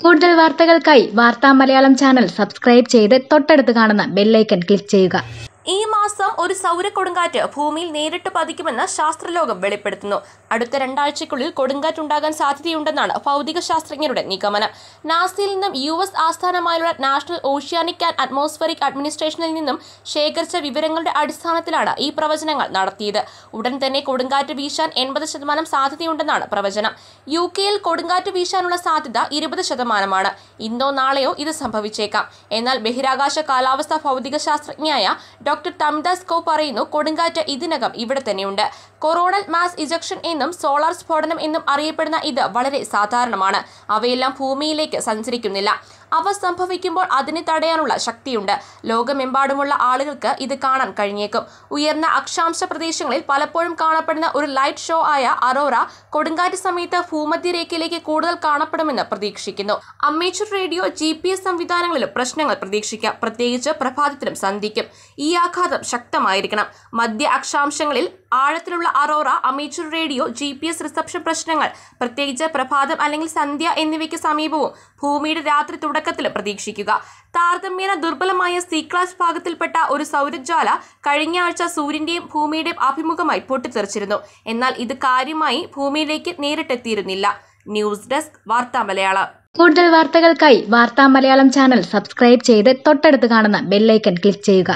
കൂടുതൽ വാർത്തകൾക്കായി വാർത്താ മലയാളം ചാനൽ സബ്സ്ക്രൈബ് ചെയ്ത് തൊട്ടടുത്ത് കാണുന്ന ബെല്ലൈക്കൺ ക്ലിക്ക് ചെയ്യുക. ഈ മാസം ഒരു സൗര കൊടുങ്കാറ്റ് ഭൂമിയിൽ നേരിട്ട് പതിക്കുമെന്ന് ശാസ്ത്രലോകം വെളിപ്പെടുത്തുന്നു. അടുത്ത രണ്ടാഴ്ചയ്ക്കുള്ളിൽ കൊടുങ്കാറ്റുണ്ടാകാൻ സാധ്യതയുണ്ടെന്നാണ് ഭൗതിക ശാസ്ത്രജ്ഞരുടെ നിഗമനം. നാസയിൽ നിന്നും യു എസ് ആസ്ഥാനമായുള്ള നാഷണൽ ഓഷ്യാനിക് ആൻഡ് അറ്റ്മോസ്ഫറിക് അഡ്മിനിസ്ട്രേഷനിൽ നിന്നും ശേഖരിച്ച വിവരങ്ങളുടെ അടിസ്ഥാനത്തിലാണ് ഈ പ്രവചനങ്ങൾ നടത്തിയത്. ഉടൻ തന്നെ കൊടുങ്കാറ്റ് വീശാൻ എൺപത് ശതമാനം സാധ്യതയുണ്ടെന്നാണ് പ്രവചനം. യു കെയിൽ കൊടുങ്കാറ്റ് വീശാനുള്ള സാധ്യത ഇരുപത് ശതമാനമാണ്. ഇന്നോ നാളെയോ ഇത് സംഭവിച്ചേക്കാം. എന്നാൽ ബഹിരാകാശ കാലാവസ്ഥ ഭൗതിക ശാസ്ത്രജ്ഞയായ ഡോക്ടർ തമിദാസ് കോ പറയുന്നു കൊടുങ്കാറ്റ് ഇതിനകം ഇവിടെ തന്നെയുണ്ട്. കൊറോണൽ മാസ് ഇജക്ഷൻ എന്നും സോളാർ സ്ഫോടനം എന്നും അറിയപ്പെടുന്ന ഇത് വളരെ സാധാരണമാണ്. അവയെല്ലാം ഭൂമിയിലേക്ക് സഞ്ചരിക്കുന്നില്ല. അവ സംഭവിക്കുമ്പോൾ അതിനെ തടയാനുള്ള ശക്തിയുണ്ട്. ലോകമെമ്പാടുമുള്ള ആളുകൾക്ക് ഇത് കാണാൻ കഴിഞ്ഞേക്കും. ഉയർന്ന അക്ഷാംശ പ്രദേശങ്ങളിൽ പലപ്പോഴും കാണപ്പെടുന്ന ഒരു ലൈറ്റ് ഷോ ആയ അറോറ കൊടുങ്കാറ്റ് സമയത്ത് ഭൂമധ്യരേഖയിലേക്ക് കൂടുതൽ കാണപ്പെടുമെന്ന് പ്രതീക്ഷിക്കുന്നു. Amateur radio G P S സംവിധാനങ്ങളിലും പ്രശ്നങ്ങൾ പ്രതീക്ഷിക്കാം. പ്രത്യേകിച്ച് പ്രഭാതത്തിലും സന്ധിക്കും. ഈ ആഘാതം ശക്തമായിരിക്കണം. മധ്യ അക്ഷാംശങ്ങളിൽ ആഴത്തിലുള്ള aurora amateur radio G P S reception പ്രശ്നങ്ങൾ പ്രത്യേകിച്ച് പ്രഭാതം അല്ലെങ്കിൽ സന്ധ്യ എന്നിവയ്ക്ക് സമീപവും ഭൂമിയുടെ രാത്രി തുടക്കത്തിലും പ്രതീക്ഷിക്കുക. താരതമ്യേന ദുർബലമായ സി ക്ലാസ് ഭാഗത്തിൽപ്പെട്ട ഒരു സൗരജ്വാല കഴിഞ്ഞ ആഴ്ച സൂര്യന്റെയും ഭൂമിയുടെയും അഭിമുഖമായി പൊട്ടിത്തെറിച്ചിരുന്നു. എന്നാൽ ഇത് കാര്യമായി ഭൂമിയിലേക്ക് നേരിട്ടെത്തിയിരുന്നില്ല. News desk Vartha Malayalam. കൂടുതൽ വാർത്തകൾക്കായി വാർത്താ മലയാളം ചാനൽ സബ്സ്ക്രൈബ് ചെയ്ത് തൊട്ടടുത്ത് കാണുന്ന ബെല്ലൈക്കൺ ക്ലിക്ക് ചെയ്യുക.